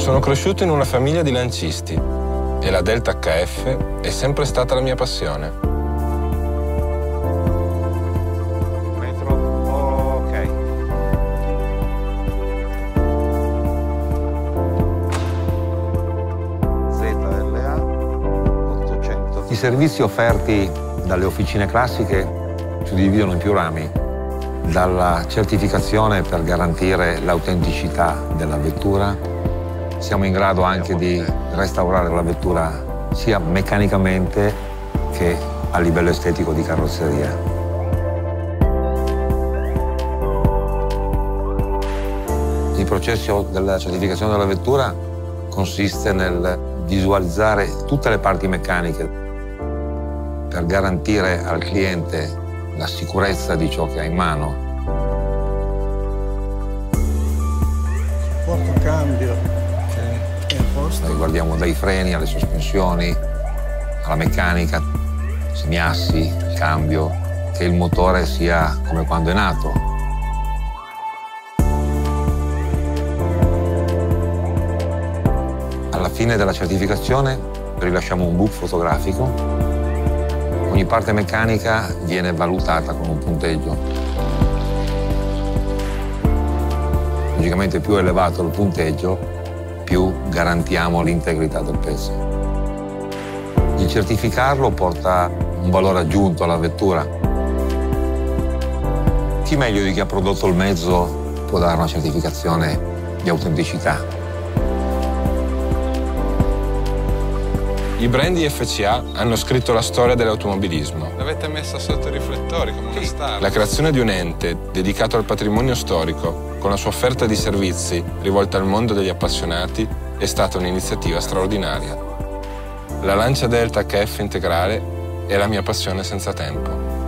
Sono cresciuto in una famiglia di lancisti e la Delta HF è sempre stata la mia passione. I servizi offerti dalle officine classiche si dividono in più rami, dalla certificazione per garantire l'autenticità della vettura, siamo in grado anche di restaurare la vettura sia meccanicamente che a livello estetico di carrozzeria. Il processo della certificazione della vettura consiste nel visualizzare tutte le parti meccaniche per garantire al cliente la sicurezza di ciò che ha in mano. Porto cambio che è a posto. Noi guardiamo dai freni alle sospensioni, alla meccanica, semiassi, il cambio, che il motore sia come quando è nato. Alla fine della certificazione rilasciamo un book fotografico Ogni parte meccanica viene valutata con un punteggio. Logicamente più elevato il punteggio, più garantiamo l'integrità del pezzo. Il certificarlo porta un valore aggiunto alla vettura. Chi meglio di chi ha prodotto il mezzo può dare una certificazione di autenticità? I brand di FCA hanno scritto la storia dell'automobilismo. L'avete messa sotto i riflettori come una star. La creazione di un ente dedicato al patrimonio storico, con la sua offerta di servizi rivolta al mondo degli appassionati, è stata un'iniziativa straordinaria. La Lancia Delta HF integrale è la mia passione senza tempo.